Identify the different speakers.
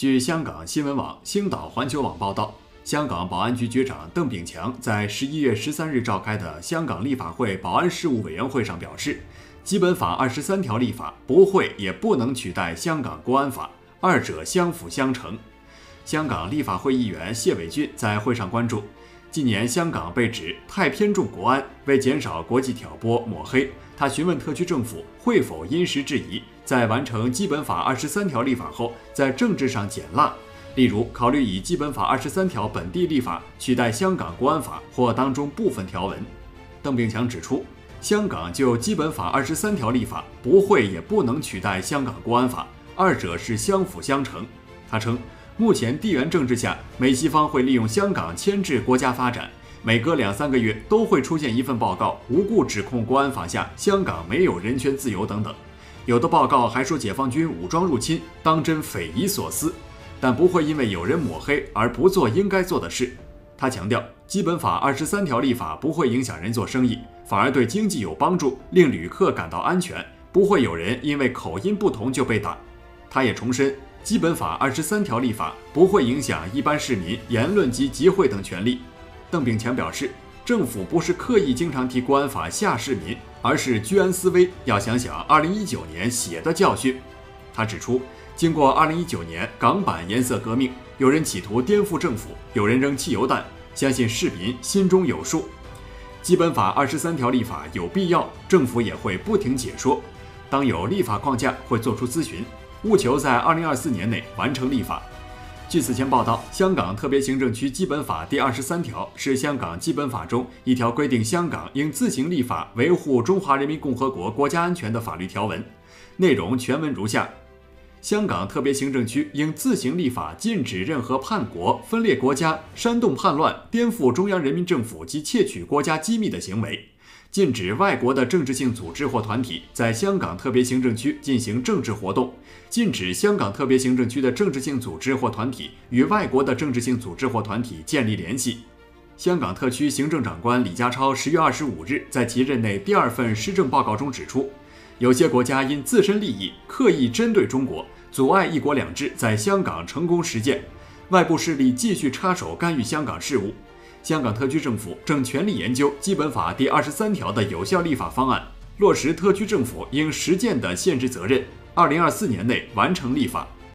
Speaker 1: 据香港新闻网、星岛环球网报道，香港保安局局长邓炳强在十一月十三日召开的香港立法会保安事务委员会上表示，基本法二十三条立法不会也不能取代香港国安法，二者相辅相成。香港立法会议员谢伟俊在会上关注，近年香港被指太偏重国安，为减少国际挑拨抹黑，他询问特区政府会否因时制宜。在完成基本法二十三条立法后，在政治上减辣，例如考虑以基本法二十三条本地立法取代香港国安法或当中部分条文。邓炳强指出，香港就基本法二十三条立法不会也不能取代香港国安法，二者是相辅相成。他称，目前地缘政治下，美西方会利用香港牵制国家发展，每隔两三个月都会出现一份报告，无故指控国安法下香港没有人权自由等等。有的报告还说解放军武装入侵，当真匪夷所思，但不会因为有人抹黑而不做应该做的事。他强调，基本法二十三条立法不会影响人做生意，反而对经济有帮助，令旅客感到安全，不会有人因为口音不同就被打。他也重申，基本法二十三条立法不会影响一般市民言论及集会等权利。邓炳强表示。政府不是刻意经常提国安法吓市民，而是居安思危，要想想2019年血的教训。他指出，经过2019年港版颜色革命，有人企图颠覆政府，有人扔汽油弹，相信市民心中有数。基本法二十三条立法有必要，政府也会不停解说。当有立法框架，会做出咨询，务求在2024年内完成立法。据此前报道，香港特别行政区基本法第二十三条是香港基本法中一条规定香港应自行立法维护中华人民共和国国家安全的法律条文。内容全文如下：香港特别行政区应自行立法，禁止任何叛国、分裂国家、煽动叛乱、颠覆中央人民政府及窃取国家机密的行为。禁止外国的政治性组织或团体在香港特别行政区进行政治活动；禁止香港特别行政区的政治性组织或团体与外国的政治性组织或团体建立联系。香港特区行政长官李家超十月二十五日在其任内第二份施政报告中指出，有些国家因自身利益刻意针对中国，阻碍“一国两制”在香港成功实践；外部势力继续插手干预香港事务。香港特区政府正全力研究《基本法》第二十三条的有效立法方案，落实特区政府应实践的限制责任，二零二四年内完成立法。